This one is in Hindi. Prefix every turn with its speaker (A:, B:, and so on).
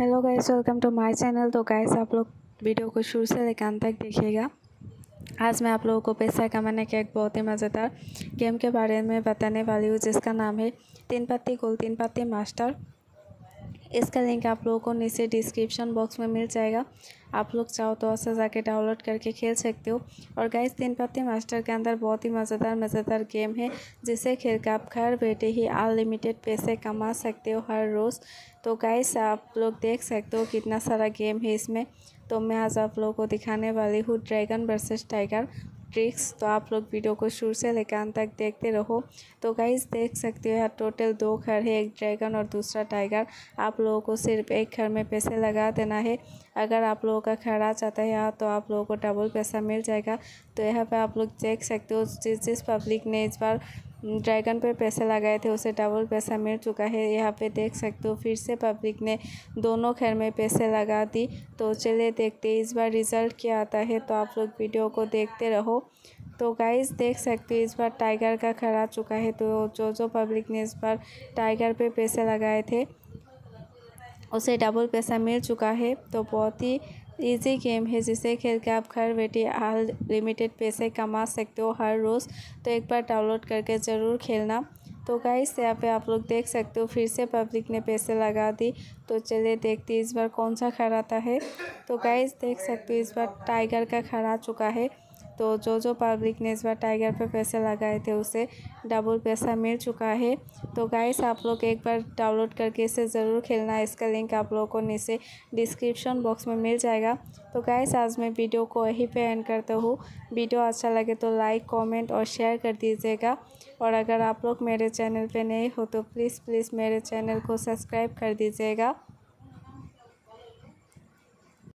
A: Hello guys welcome to my channel तो गाइस आप लोग वीडियो को शुरू से लेकर अंत तक देखिएगा। आज मैं आप लोगों को पैसा कमाने का एक बहुत ही मज़ेदार गेम के बारे में बताने वाली हूँ, जिसका नाम है तीन पत्ती गोल, तीन पत्ती मास्टर। इसका लिंक आप लोगों को नीचे डिस्क्रिप्शन बॉक्स में मिल जाएगा। आप लोग चाहो तो ऐसे जाके डाउनलोड करके खेल सकते हो। और गाइस तीन पत्ती मास्टर के अंदर बहुत ही मज़ेदार मज़ेदार गेम है, जिसे खेल कर आप घर बैठे ही अनलिमिटेड पैसे कमा सकते हो हर रोज़। तो गाइस आप लोग देख सकते हो कितना सारा गेम है इसमें। तो मैं आज आप लोगों को दिखाने वाली हूँ ड्रैगन वर्सेस टाइगर ट्रिक्स तो आप लोग वीडियो को शुरू से लेकर अंत तक देखते रहो। तो गाइस देख सकते हो यहाँ टोटल दो घर है, एक ड्रैगन और दूसरा टाइगर आप लोगों को सिर्फ़ एक घर में पैसे लगा देना है। अगर आप लोगों का घर आ जाता है यहाँ तो आप लोगों को डबल पैसा मिल जाएगा। तो यहाँ पर आप लोग देख सकते हो, जिस जिस पब्लिक ने इस बार ड्रैगन पर पैसे लगाए थे, उसे डबल पैसा मिल चुका है। यहाँ पे देख सकते हो, फिर से पब्लिक ने दोनों खैर में पैसे लगा दी। तो चलिए देखते इस बार रिज़ल्ट क्या आता है तो आप लोग वीडियो को देखते रहो। तो गाइस देख सकते हो, इस बार टाइगर का खर आ चुका है। तो जो जो पब्लिक ने इस बार टाइगर पे पैसे लगाए थे, उसे डबल पैसा मिल चुका है। तो बहुत ही इजी गेम है, जिसे खेल के आप घर बैठे लिमिटेड पैसे कमा सकते हो हर रोज़। तो एक बार डाउनलोड करके ज़रूर खेलना। तो गाइस यहाँ पे आप लोग देख सकते हो, फिर से पब्लिक ने पैसे लगा दी तो चलिए देखते इस बार कौन सा खर आता है। तो गाइस देख सकते इस बार टाइगर का खर आ चुका है। तो जो जो पब्लिक ने इस बार टाइगर पे पैसे लगाए थे, उसे डबल पैसा मिल चुका है। तो गाइस आप लोग एक बार डाउनलोड करके इसे ज़रूर खेलना है। इसका लिंक आप लोगों को नीचे डिस्क्रिप्शन बॉक्स में मिल जाएगा। तो गाइस आज मैं वीडियो को यहीं पे एंड करता हूँ। वीडियो अच्छा लगे तो लाइक कॉमेंट और शेयर कर दीजिएगा। और अगर आप लोग मेरे चैनल पर नए हो तो प्लीज़ प्लीज़ मेरे चैनल को सब्सक्राइब कर दीजिएगा।